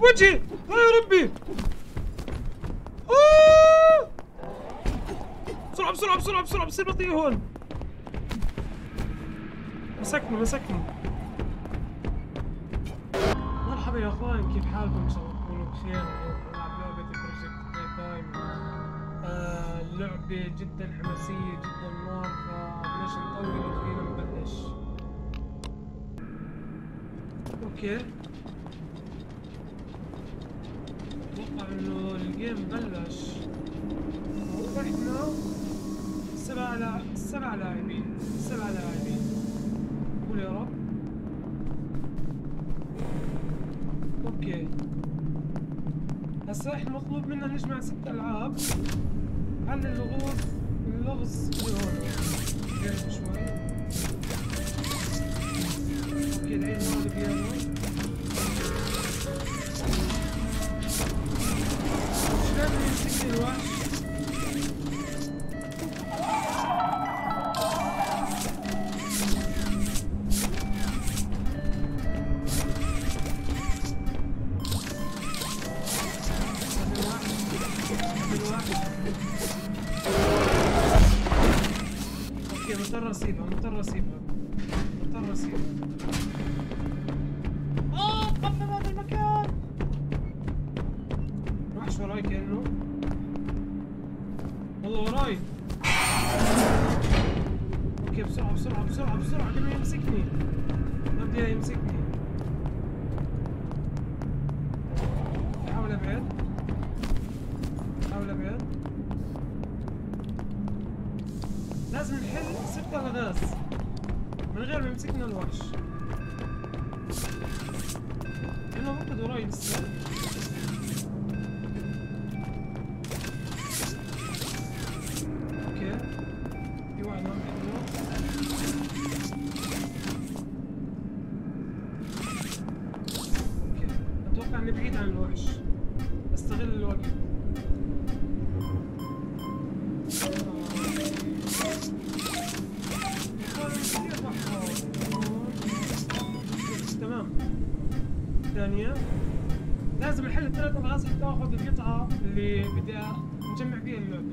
بوجهي آه يا ربي. آه. بسرعة بسرعة بسرعة بسرعة بصير بطيء هون. مسكني مسكني مرحبا يا أخوان كيف حالكم؟ إن شاء الله تكونوا بخير. اليوم نلعب لعبة Project Playtime آه لعبة جدا حماسية جدا نار فبلاش نطول وخلينا نبلش. okay. أتوقع ال game بلش. إحنا سبع لا سبع لاعبين. سبع لاعبين. قول يا رب. okay. هسا إحنا مطلوب منا نجمع ست ألعاب على اللغوص اللغز اللي هون شوي. أوكي العين هون البيانو مش لازم يمسكني الوحش وحش وراي كانه والله وراي أوكي بسرعة بسرعة بسرعة بسرعة. قبل ما يمسكني. ما بدي يمسكني. أحاول أبعد. أحاول أبعد. لازم نحل ست الغاز من غير ما يمسكنا الوحش. أنا ممكن وراي لسه ثانية لازم نحل الثلاث الغاز حتى اخذ القطعة اللي بدي نجمع فيها اللعبة.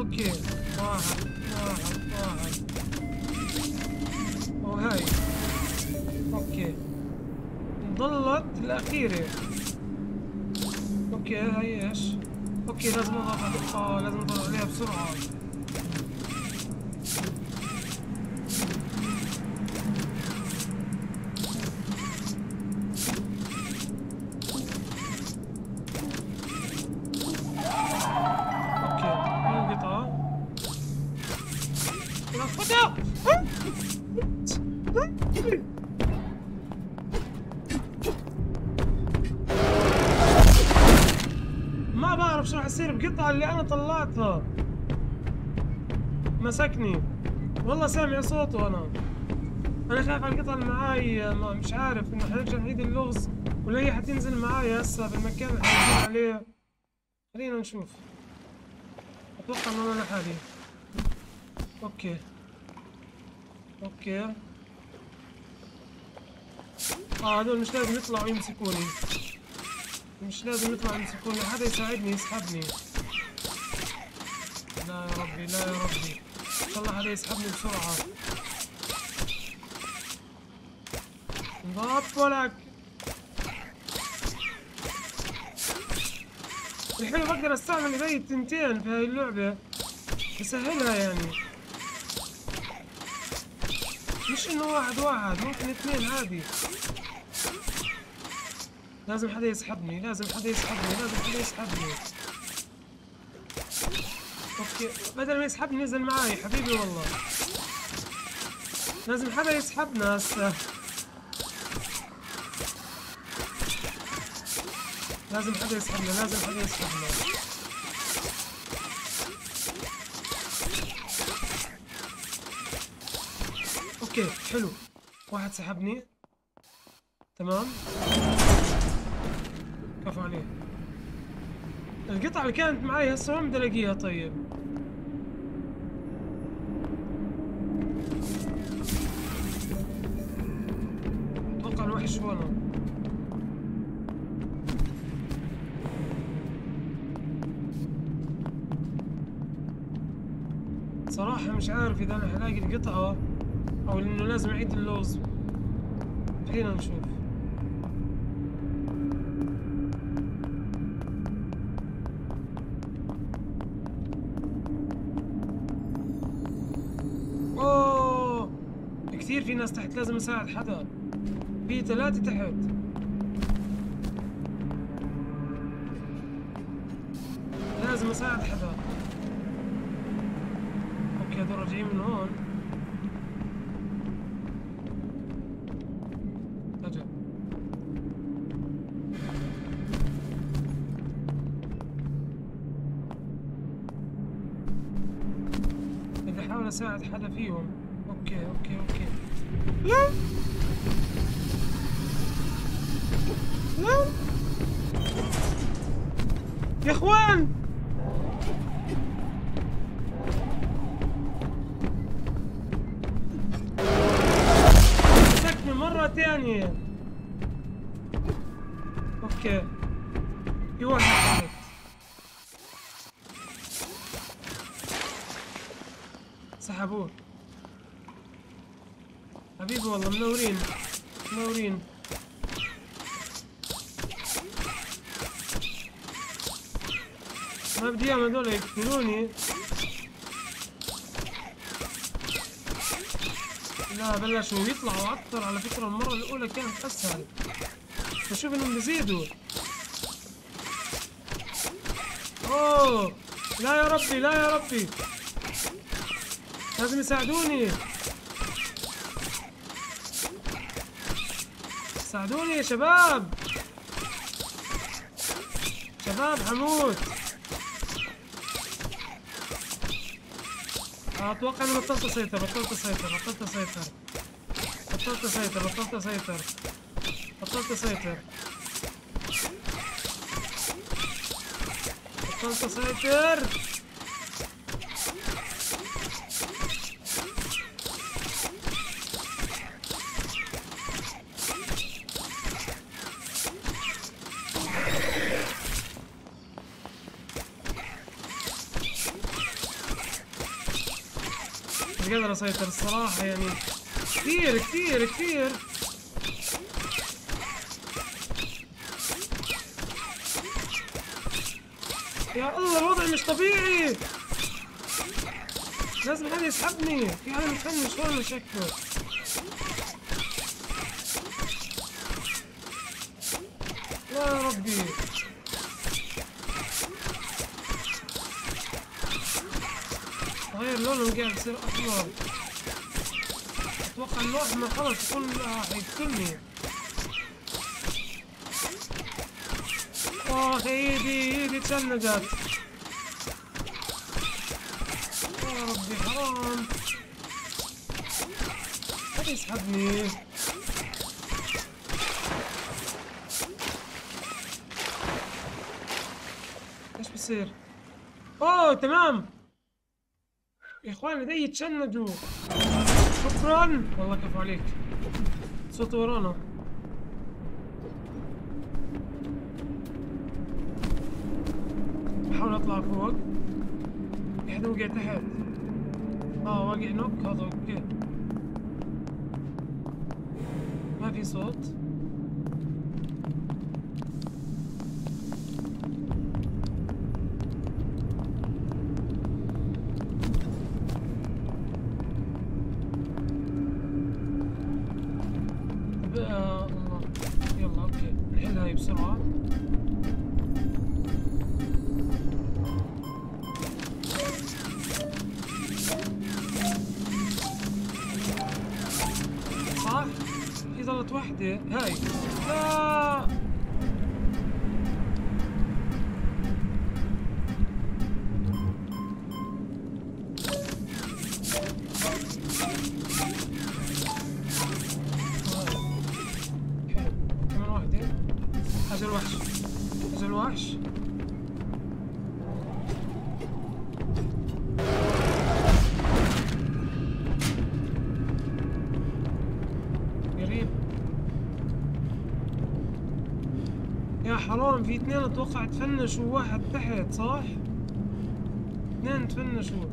okay واحد واحد واحد وهاي okay ضلت الأخيرة okay هاي إيش؟ okay لازم اضغط آه لازم اضغط عليها بسرعة مسكني. والله سامع صوته أنا. أنا خايف على القطعة اللي معاي مش عارف إنه حنرجع نعيد اللغز ولا هي حتنزل معاي هسه بالمكان اللي حنزل عليه. خلينا نشوف. أتوقع انه أنا لحالي okay. okay. آه هذول مش لازم يطلعوا يمسكوني. مش لازم يطلعوا يمسكوني. حدا يساعدني يسحبني. لا يا ربي لا يا ربي. الله حدا يسحبني بسرعة. انضبط ولك. الحلو بقدر أستعمل زي التنتين في هاي اللعبة. يسهلها يعني. مش إنه واحد واحد ممكن اثنين عادي. لازم حدا يسحبني لازم حدا يسحبني لازم حدا يسحبني. بدل ما يسحبني نزل معاي حبيبي والله. لازم حدا يسحبنا هسه لازم حدا يسحبنا لازم حدا يسحبنا أوكي حلو. واحد سحبني. تمام. كفو عليه. القطعة اللي كانت معي هسه وين بدي الاقيها طيب. صراحة مش عارف إذا أنا حلاقي القطعة أو إنه لازم أعيد اللوز. خلينا نشوف. كثير في ناس تحت لازم أساعد حدا. في ثلاثة تحت لازم أساعد حدا. أوكي هذول راجعين من هون. رجع بدي أحاول أساعد حدا فيهم. okay okay okay. يا اخوان! مسكني مرة ثانية okay في واحد تحت سحبوه حبيبي والله منورين منورين ما بدي إياهم هذول يقتلوني. لا بلشوا يطلعوا أكثر على فكرة المرة الأولى كانت أسهل. بشوف إنهم بيزيدوا أوه لا يا ربي لا يا ربي. لازم يساعدوني. ساعدوني يا شباب. شباب حموت. أتوقع اني بطلت أسيطر بطلت أسيطر بطلت أسيطر. بطلت أسيطر بطلت أسيطر. بطلت أسيطر. بطلت أسيطر. مش قادر اسيطر الصراحة يعني كثير كثير كثير يا الله الوضع مش طبيعي. لازم حد يسحبني. في حدا متفنش هون شكله لا يا ربي غير لونه قاعد يصير أحمر. أتوقع انه أحمر خلص يكون حيقتلني اخ ايدي ايدي تشنجت يا ربي حرام. حد يسحبني. إيش بصير؟ أوه تمام. اخوان ده يتشنجوا شكرا. والله كفو عليك. صوت ورانا. بحاول أطلع فوق. في حدا وقع تحت. آه واقع نوك. هذا أوكي. ما في صوت. كمان قريب يا حرام في اثنين أتوقع تفنشوا واحد تحت صح؟ اثنين تفنشوا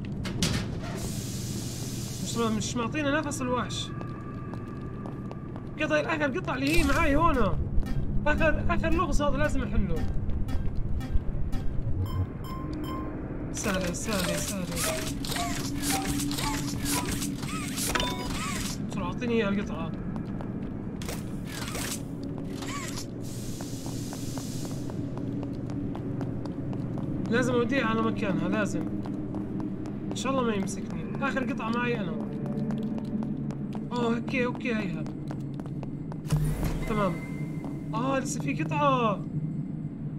مش معطينا نفس الوحش قطع الآخر قطع اللي هي معاي هنا اخر اخر لغز هذا لازم احله سهلة سهلة سهلة بسرعة أعطيني إياها القطعة؟ لازم أوديها على مكانها لازم. إن شاء الله ما يمسكني. آخر قطعة معي أنا. okay okay هيها تمام. آه لسه في قطعة.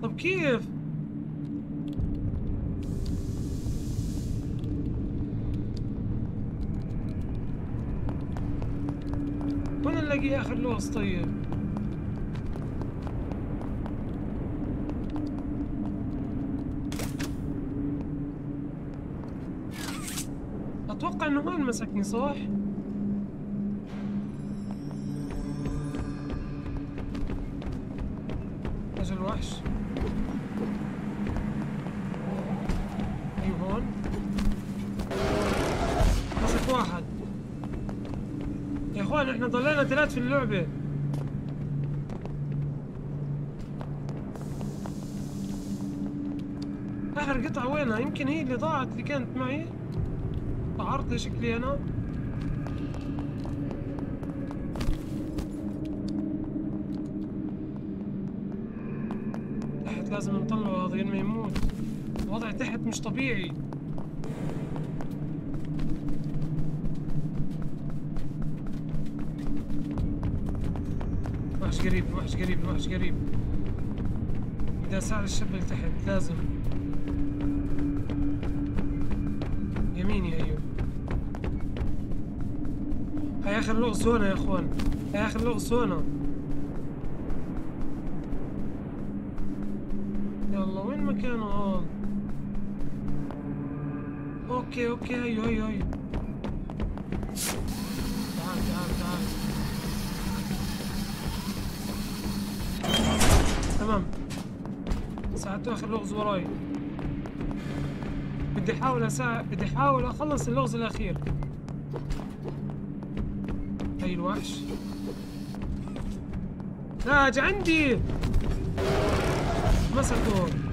طب كيف؟ وين نلاقي آخر لغز طيب؟ أتوقع إنه وين مسكني صح؟ اجى الوحش. أيوه هون. مسك واحد. يا إخوان إحنا ضلينا ثلاث في اللعبة. آخر قطعة وينها؟ يمكن هي اللي ضاعت اللي كانت معي. طعرت شكلي أنا تحت لازم نطلعه هذا ما يموت الوضع تحت مش طبيعي. الوحش قريب الوحش قريب الوحش قريب. بدي اساعد الشاب اللي تحت لازم. يميني أيوه. هاي آخر لغز هنا يا أخوان. هاي آخر لغز هنا. مكانه هون okay okay هيو هيو هيو تعال تعال تعال. تمام. ساعدته آخر لغز وراي. بدي أحاول اساعد بدي أحاول أخلص اللغز الأخير. هاي الوحش اجى عندي. مسكه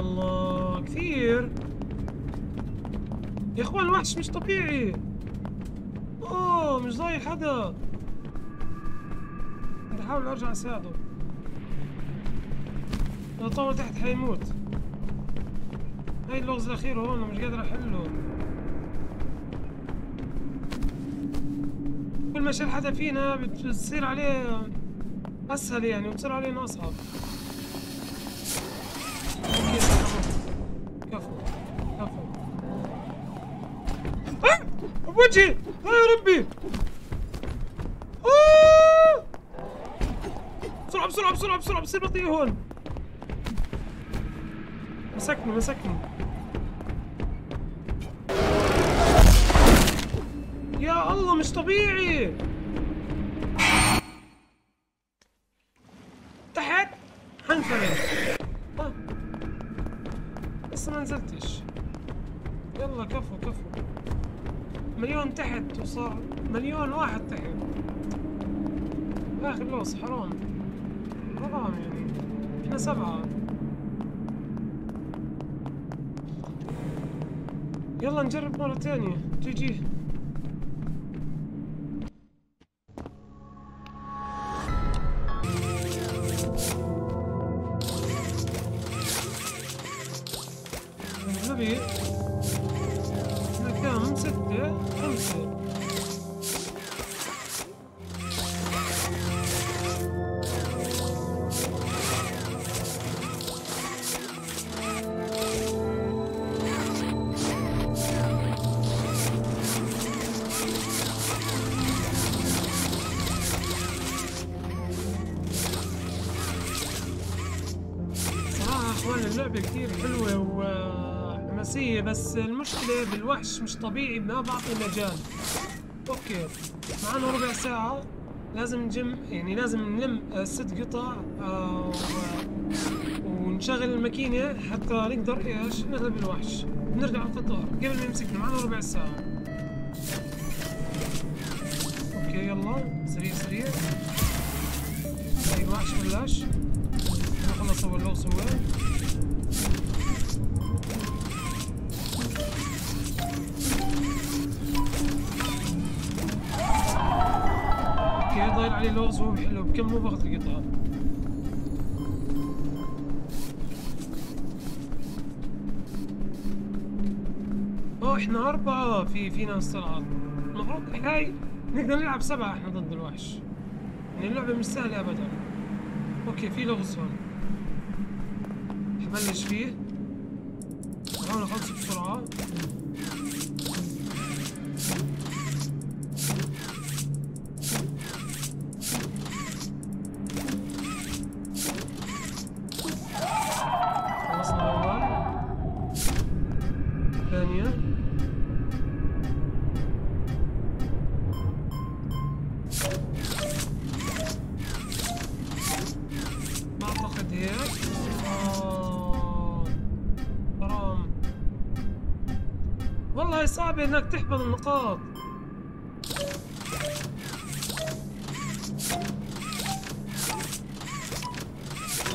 الله. كثير. يا أخوان الوحش مش طبيعي. أوه مش ضايع حدا. بدي أحاول أرجع أساعده. لو طول تحت حيموت. هاي اللغز الأخير هون مش قادر أحله. كل ما شال حدا فينا بتصير عليه أسهل يعني وبتصير علينا أصعب. وجهي يا ربي. آه. بسرعة بسرعة بسرعة بسرعة بصير بطيء هون. مسكني مسكني. يا الله مش طبيعي. تحت. حنفرد آه. بس لسه ما نزلتش. يلا كفو كفو. مليون تحت وصار مليون واحد تحت. يا أخي اللوص حرام. حرام يعني. إحنا سبعة. يلا نجرب مرة ثانية. جي جي. بس بالوحش مش طبيعي ما بعطي مجال. okay معنا ربع ساعة لازم نجم يعني لازم نلم ست قطع آه ونشغل الماكينة حتى نقدر إيش نغلب الوحش. نرجع القطار قبل ما يمسكنا معنا ربع ساعة. okay يلا سريع سريع. هاي الوحش بلاش. خلص اول لغز هو عليه لغز وهو بكم مو باخذ القطعة أوه إحنا أربعة. في في ناس طلعت المفروض هاي نقدر نلعب سبعة إحنا ضد الوحش. يعني اللعبة مش سهلة أبدا. أوكي في لغز هون. حبلش فيه. بحاول اخلصه بسرعة. النقاط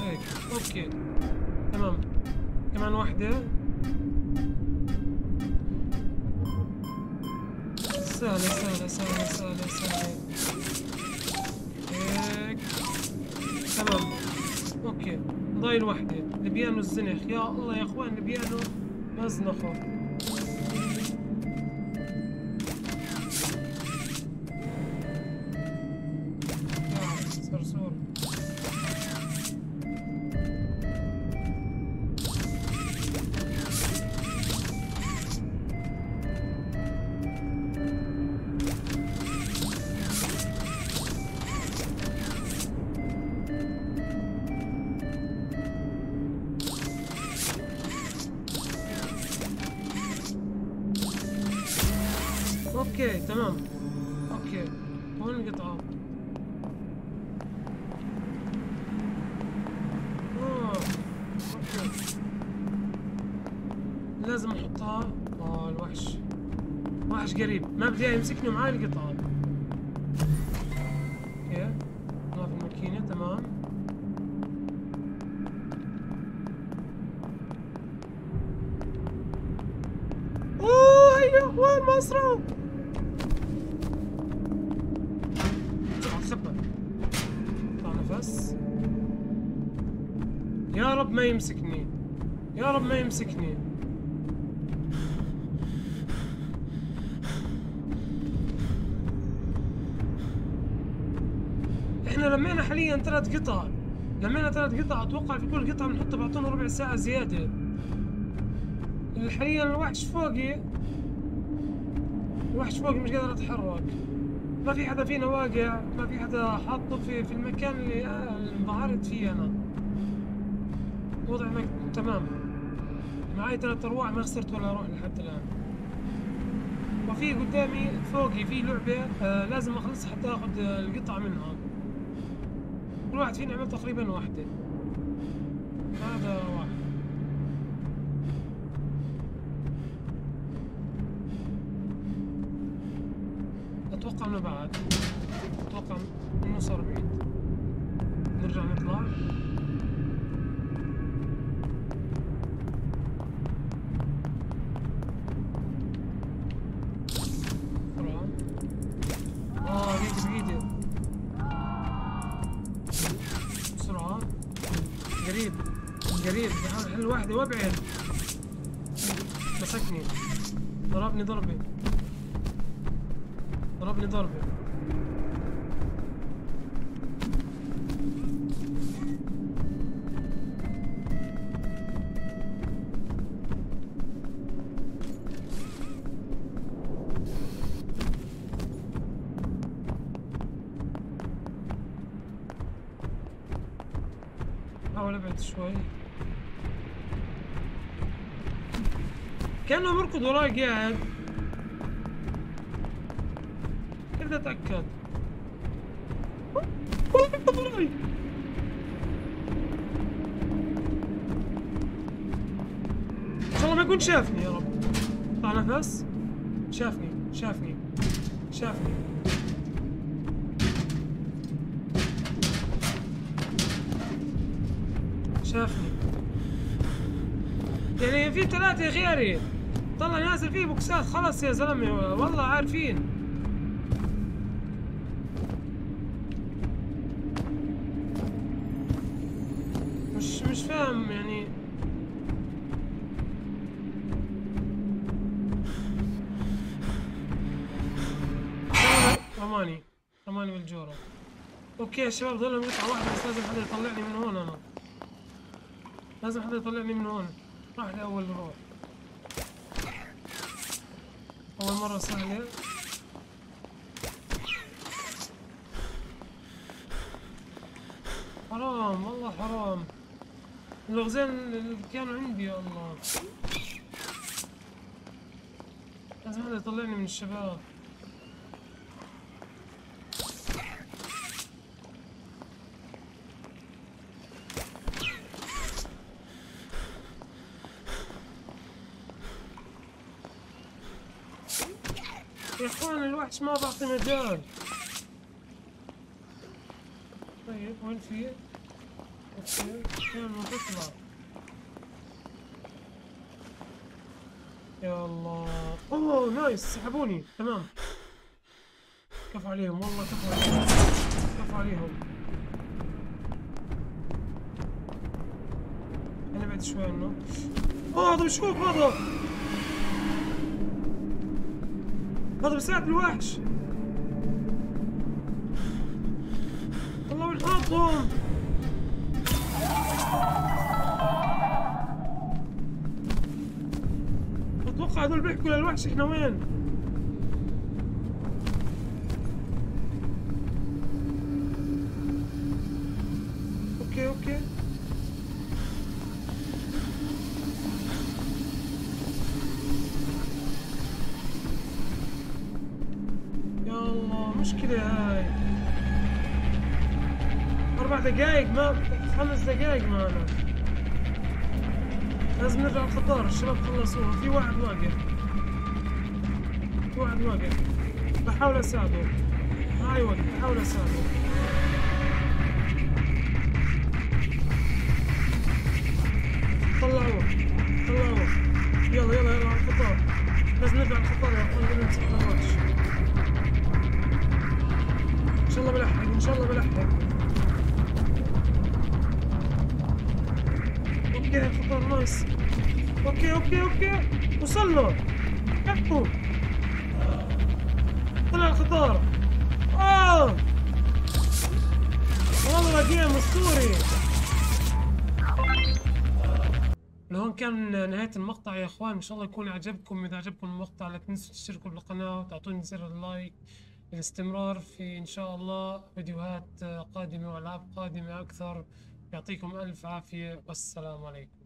هيك okay. تمام. كمان واحدة سهلة سهلة سهلة سهلة سهلة. هيك. تمام. okay. ضايل واحدة البيانو الزنخ. يا الله يا أخوان البيانو مزنخه okay تمام. okay هون القطعة. لازم أحطها. آه الوحش. وحش قريب. ما بدي يمسكني معاي القطعة. يمسكني. إحنا لمينا حاليا ثلاث قطع. لمينا ثلاث قطع أتوقع في كل قطعة بنحطها بيعطونا ربع ساعة زيادة. حاليا الوحش فوقي الوحش فوقي مش قادر أتحرك. ما في حدا فينا واقع ما في حدا حاطه في في المكان اللي انبهرت فيه أنا. وضع تمام معي ثلاث أرواح ما خسرت ولا روح لحد الآن. وفي قدامي فوقي في لعبة آه لازم أخلصها حتى أخذ القطعة منها. كل واحد فينا عمل تقريبا واحدة. هذا واحد. أتوقع إنه بعد. أتوقع إنه صار بعيد. نرجع نطلع. وابعد مسكني. ضربني ضربة. ضربني ضربة. حاول ابعد شوي. كأنه بركض وراي قاعد كيف والله بركض وراي إن شاء الله ما يكون شافني يا رب. طلع نفس؟ شافني شافني شافني. شافني. يعني في ثلاثة غيري طلع نازل فيه بوكسات. خلص يا زلمة والله عارفين. مش مش فاهم يعني. رماني رماني بالجورة. أوكي يا شباب ضلهم يقطع واحدة بس لازم حدا يطلعني من هون أنا. لازم حدا يطلعني من هون. راح لي اول نروح أول مرة سهلة حرام والله حرام. اللغزين اللي كانوا عندي يا الله. لازم حدا يطلعني من الشباب. يا أخوان الوحش ما بعطي مجال. طيب وين في؟ okay فين تطلع يا الله. أوه nice سحبوني. تمام. كفو عليهم والله كفو عليهم. كفو عليهم. أنا بعد شوي عنه. اوه هذا بشوف هذا. هذا بساعد الوحش والله وين حاطهم أتوقع هذول بيحكوا للوحش إحنا وين؟ الشباب خلصوها. في واحد واقف. واحد واقف. بحاول أساعده. هاي وقت بحاول أساعده. طلعوه. طلعوه. يلا يلا يلا على الخطار لازم نرجع الخطار يا بدنا نمسك الوحش إن شاء الله بلحق إن شاء الله بلحق okay خطر nice. okay okay okay. وصل له كفو طلع القطار آه. والله game أسطوري. لهون كان نهاية المقطع يا إخوان إن شاء الله يكون عجبكم. إذا عجبكم المقطع لا تنسوا تشتركوا بالقناة وتعطوني زر ال like الاستمرار في إن شاء الله فيديوهات قادمة وألعاب قادمة أكثر. يعطيكم ألف عافية. والسلام عليكم.